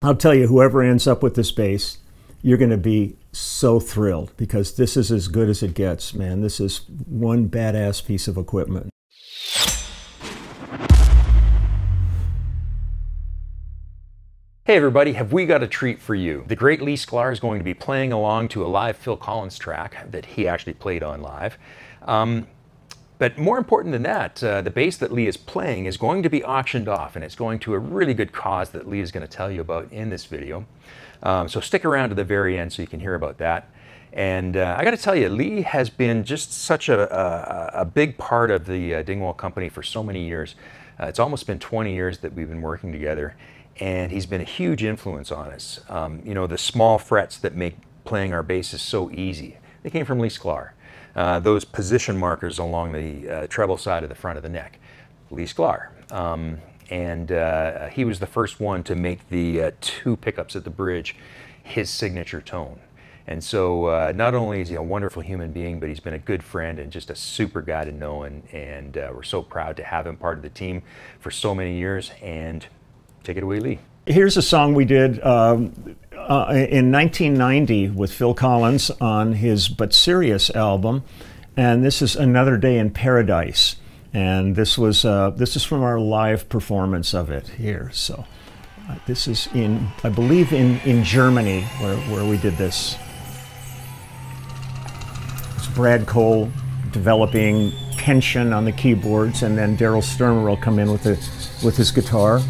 I'll tell you, whoever ends up with this bass, you're going to be so thrilled because this is as good as it gets, man. This is one badass piece of equipment. Hey everybody, have we got a treat for you? The great Lee Sklar is going to be playing along to a live Phil Collins track that he actually played on live. Um, but more important than that, uh, the bass that Lee is playing is going to be auctioned off and it's going to a really good cause that Lee is going to tell you about in this video. Um, so stick around to the very end so you can hear about that. And uh, I got to tell you, Lee has been just such a, a, a big part of the uh, Dingwall Company for so many years. Uh, it's almost been 20 years that we've been working together, and he's been a huge influence on us. Um, you know, the small frets that make playing our basses so easy, they came from Lee Sklar. Uh, those position markers along the uh, treble side of the front of the neck. Lee Sklar. Um, and uh, he was the first one to make the uh, two pickups at the bridge his signature tone. And so uh, not only is he a wonderful human being, but he's been a good friend and just a super guy to know. And, and uh, we're so proud to have him part of the team for so many years. And take it away, Lee. Here's a song we did um, uh, in 1990 with Phil Collins on his But Seriously album, and this is Another Day in Paradise. And this was uh, this is from our live performance of it here. So uh, this is in I believe in in Germany where where we did this. It's Brad Cole developing tension on the keyboards, and then Daryl Stuermer will come in with the with his guitar.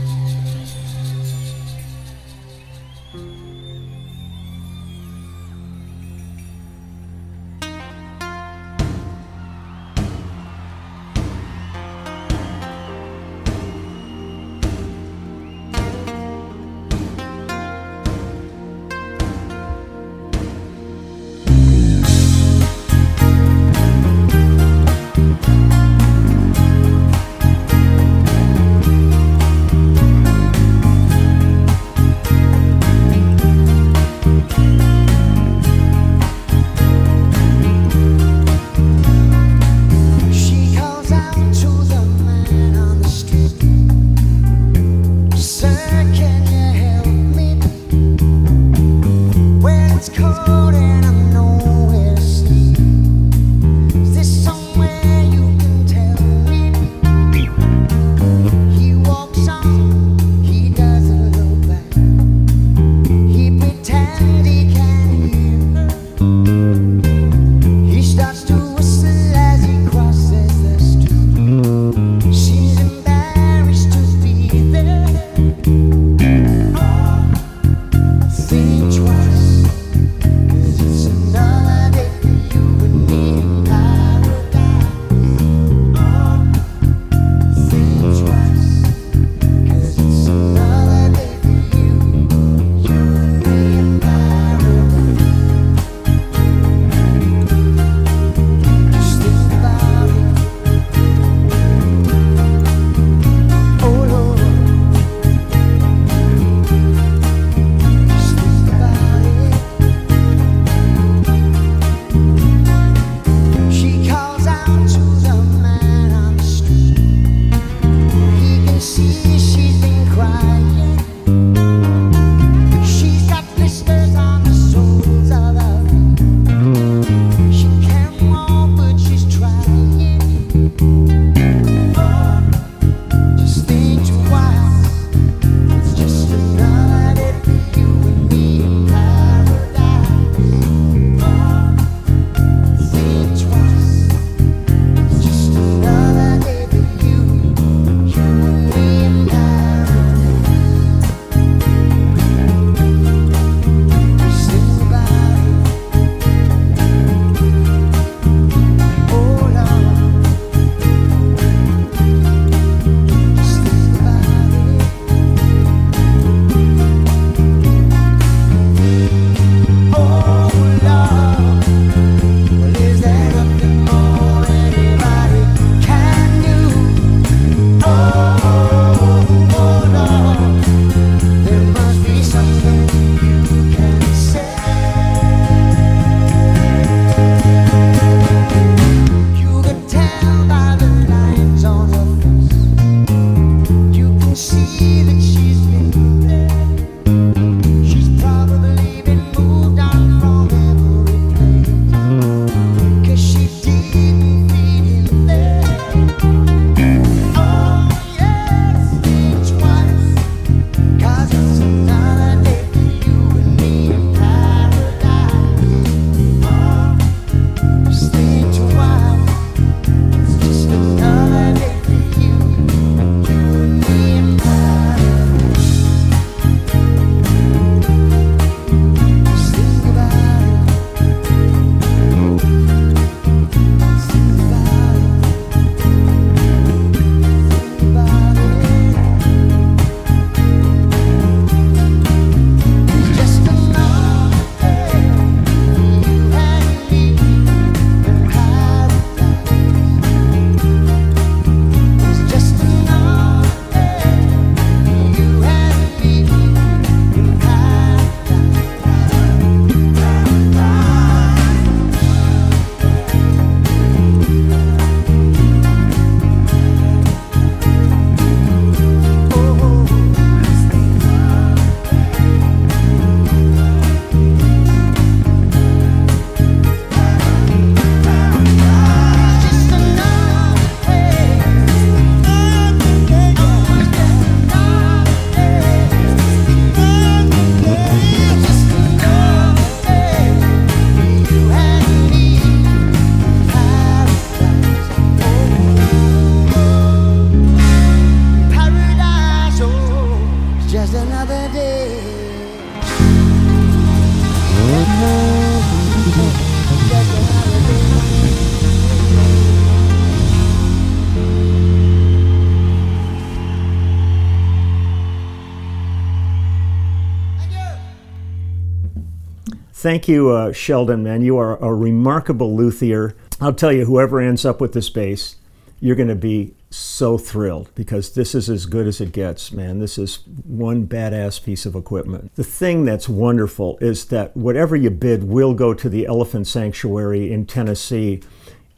Thank you, uh, Sheldon, man. You are a remarkable luthier. I'll tell you, whoever ends up with this bass, you're going to be so thrilled because this is as good as it gets, man. This is one badass piece of equipment. The thing that's wonderful is that whatever you bid will go to the Elephant Sanctuary in Tennessee.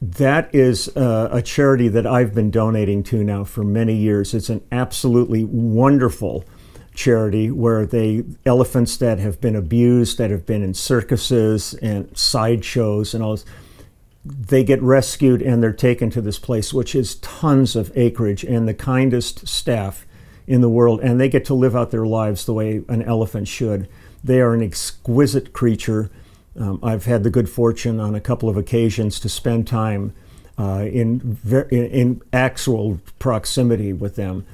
That is uh, a charity that I've been donating to now for many years. It's an absolutely wonderful charity where they elephants that have been abused, that have been in circuses and sideshows and all this they get rescued and they're taken to this place, which is tons of acreage and the kindest staff in the world, and they get to live out their lives the way an elephant should. They are an exquisite creature. Um, I've had the good fortune on a couple of occasions to spend time uh, in, in actual proximity with them.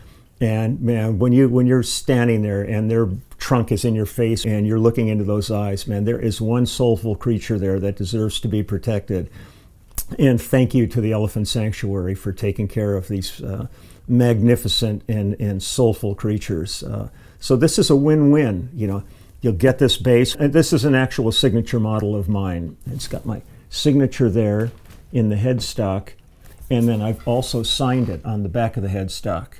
And man, when you when you're standing there and their trunk is in your face and you're looking into those eyes, man, there is one soulful creature there that deserves to be protected. And thank you to the Elephant Sanctuary for taking care of these uh, magnificent and, and soulful creatures. Uh, so this is a win-win. You know, you'll get this bass, and this is an actual signature model of mine. It's got my signature there in the headstock, and then I've also signed it on the back of the headstock.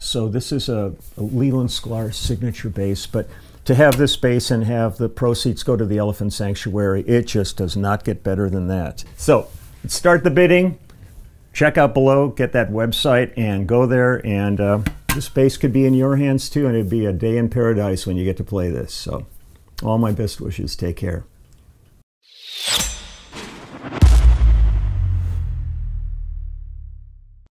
So this is a, a Leland Sklar signature bass, but to have this bass and have the proceeds go to the Elephant Sanctuary, it just does not get better than that. So start the bidding. Check out below, get that website, and go there. And uh, this bass could be in your hands too, and it'd be a day in paradise when you get to play this. So, all my best wishes. Take care.